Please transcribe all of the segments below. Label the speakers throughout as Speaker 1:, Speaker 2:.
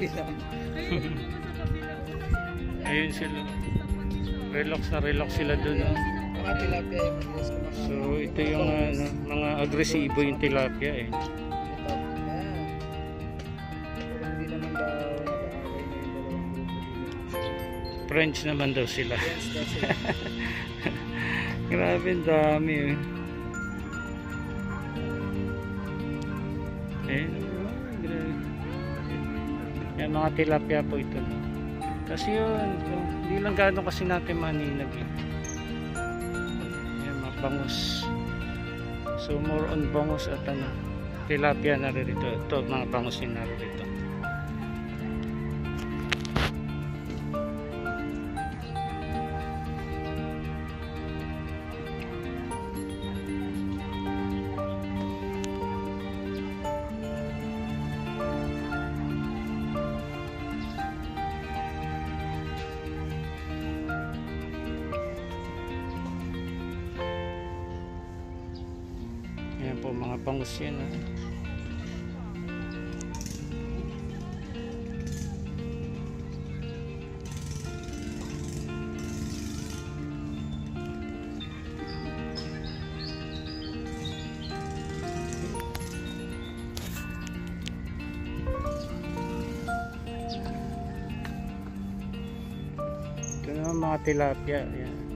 Speaker 1: kabila.
Speaker 2: Ayun sila. Relax na relax sila dun. oh.
Speaker 1: Mga tilapia kumakain.
Speaker 2: So ito yung ano, mga agresibo yung tilapia eh. French naman daw sila. Grabe ang dami eh. Eh. Yan mga tilapia po ito. Kasi yun, hindi lang gano'n kasi natin maninag eh. Yan mga bangus. So more on bangus at ano, tilapia naririto. Ito mga bangus yung naririto. Mga bangus yan. ah. Ito naman mga tilapia. Yan.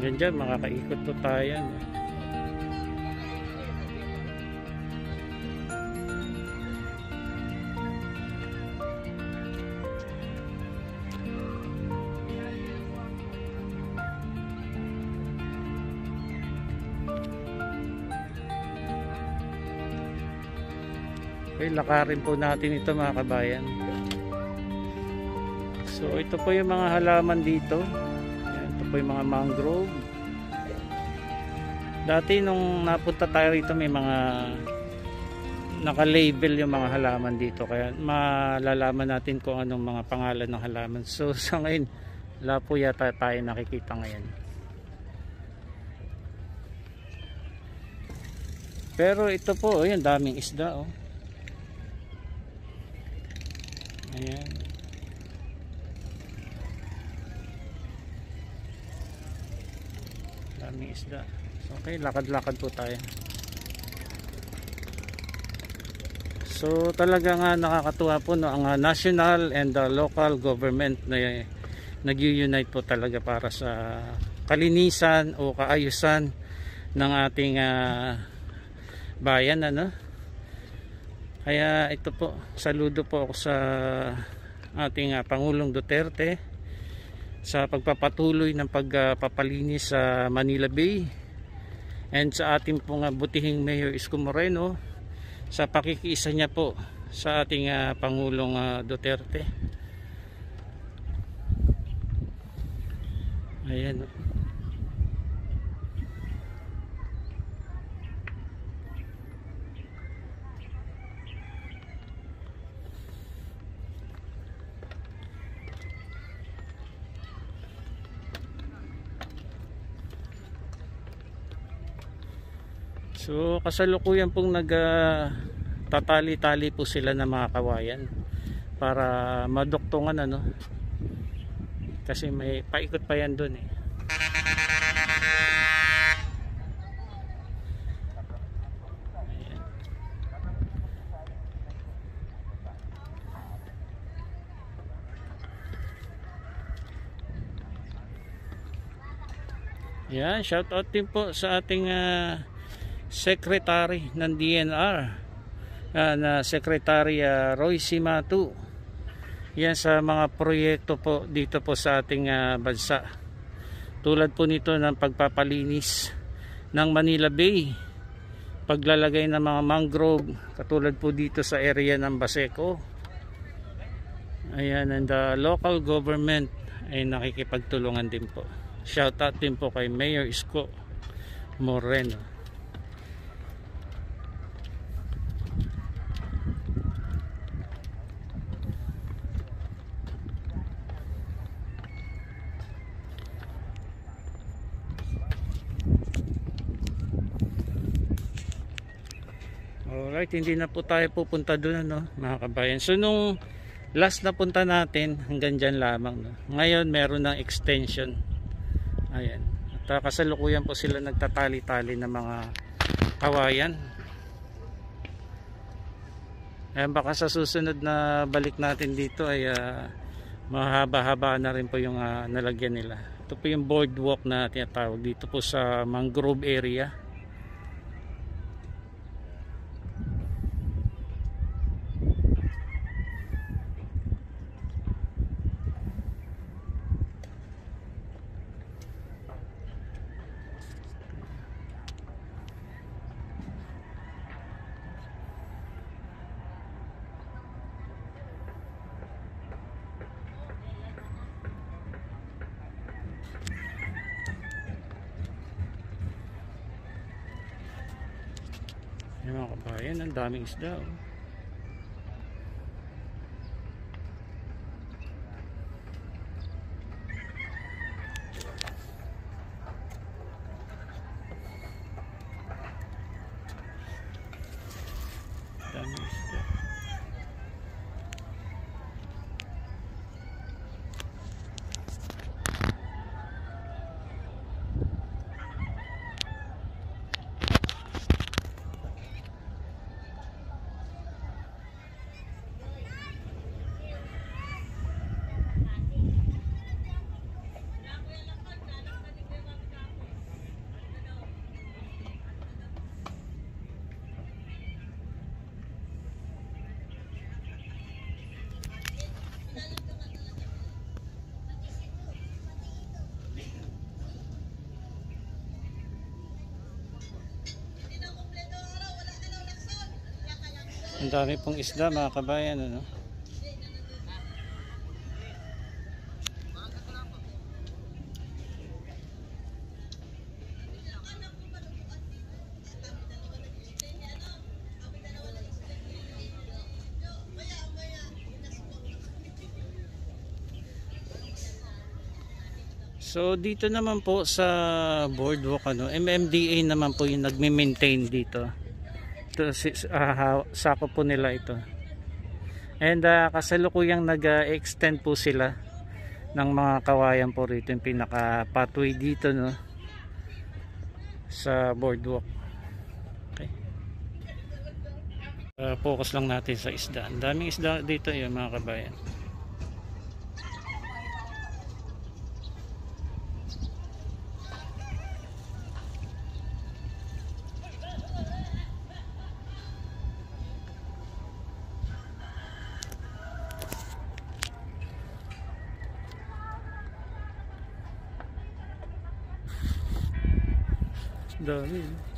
Speaker 2: Hanggang dyan, makakaikot po tayo. Okay, lakarin po natin ito mga kabayan. So, ito po yung mga halaman dito. Po yung mga mangrove. Dati nung napunta tayo rito may mga naka-label yung mga halaman dito kaya malalaman natin kung anong mga pangalan ng halaman. So sa ngayon, wala po yata tayo nakikita ngayon. Pero ito po, ayun, daming isda oh. Ayan. daming isda. Okay lakad-lakad po tayo. So talaga nga nakakatuwa po no, ang uh, national and the local government na uh, nag-unite po talaga para sa kalinisan o kaayusan ng ating uh, bayan ano. Kaya ito po saludo po ako sa ating uh, Pangulong Duterte sa pagpapatuloy ng pagpapalinis sa Manila Bay. And sa ating pong uh, butihing Mayor Isko Moreno sa pakikiisa niya po sa ating uh, Pangulong uh, Duterte. Ayan So kasalukuyan pong nag uh, tatali-tali po sila ng mga kawayan para maduktungan ano. Kasi may paikot pa yan doon eh. Ayan. Yan, shout out din po sa ating uh, secretary ng DNR ah, na Secretary ah, Roy Simatu. Yan sa mga proyekto po dito po sa ating ah, bansa. Tulad po nito ng pagpapalinis ng Manila Bay. Paglalagay ng mga mangrove katulad po dito sa area ng Baseco. Ayan, and the local government ay nakikipagtulungan din po. Shout out din po kay Mayor Isko Moreno. Alright, hindi na po tayo pupunta doon ano, mga kabayan. So nung last na punta natin, hanggang dyan lamang. No? Ngayon meron ng extension. Ayan. At uh, kasalukuyan po sila nagtatali-tali ng mga kawayan. Ayan, baka sa susunod na balik natin dito ay ah, mahaba-haba na rin po yung ah, nalagyan nila. Ito po yung boardwalk na tinatawag dito po sa mangrove area. Ayan mga kabayan, ang daming isda. Oh. Ang dami pong isda mga kabayan ano. So dito naman po sa boardwalk ano, MMDA naman po yung nagme-maintain dito ito si, ah, sako po nila ito. And uh, kasalukuyang nag-extend po sila ng mga kawayan po rito yung pinaka pathway dito no sa boardwalk. Okay. Uh, focus lang natin sa isda. Ang daming isda dito yun mga kabayan dami eh.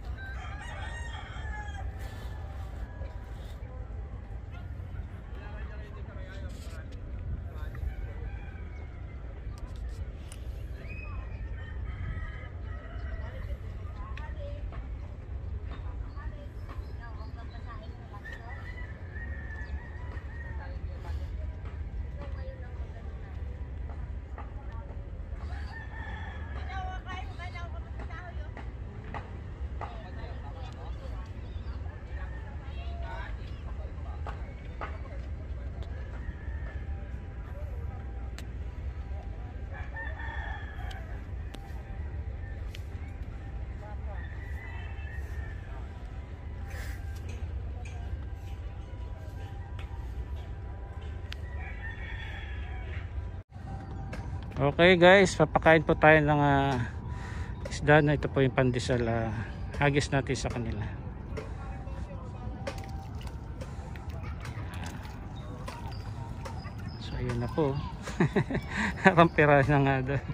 Speaker 2: Okay guys, papakain po tayo ng ah, isda na ito po yung pandesal ah, hagis natin sa kanila. So ayun na po. Pera na nga doon.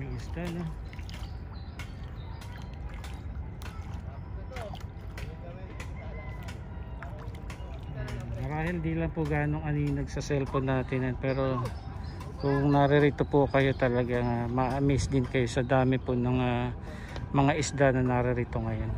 Speaker 2: May isda na Marahil di lang po ganong aninag sa cellphone natin pero kung naririto po kayo talaga ma-amaze din kayo sa dami po ng ah, mga isda na naririto ngayon.